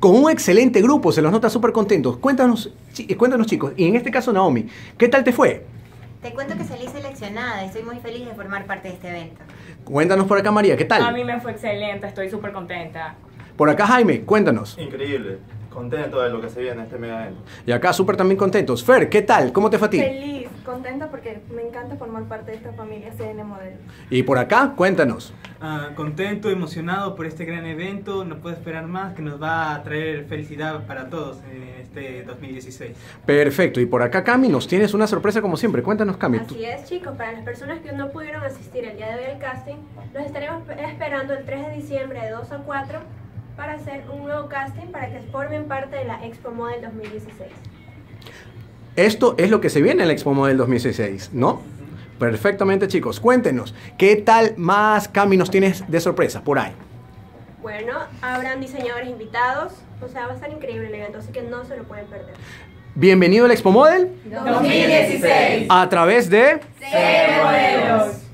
con un excelente grupo, se los nota súper contentos. Cuéntanos, chi- cuéntanos chicos, y en este caso Naomi, ¿qué tal te fue? Te cuento que salí seleccionada y estoy muy feliz de formar parte de este evento. Cuéntanos por acá María, ¿qué A tal? mí me fue excelente, estoy súper contenta. Por acá Jaime, cuéntanos. Increíble, contento de lo que se viene en este mega evento. Y acá súper también contentos. Fer, ¿qué tal? ¿Cómo te fue a ti? Feliz, contenta porque me encanta formar parte de esta familia CN Modelo. Y por acá, cuéntanos. Ah, contento, emocionado por este gran evento, no puedo esperar más, que nos va a traer felicidad para todos en este 2016. Perfecto. Y por acá Cami, nos tienes una sorpresa como siempre. Cuéntanos Cami. tú- Así es, chicos, para las personas que no pudieron asistir el día de hoy al casting, los estaremos esperando el 3 de diciembre de 2 a 4 para hacer un nuevo casting para que formen parte de la Expo Model 2016. Esto es lo que se viene en la Expo Model 2016, ¿no? Perfectamente chicos. Cuéntenos, ¿qué tal más Cami nos tienes de sorpresa por ahí? Bueno, habrán diseñadores invitados, o sea, va a estar increíble el evento, así que no se lo pueden perder. Bienvenido al Expo Model 2016. a través de... Modelos.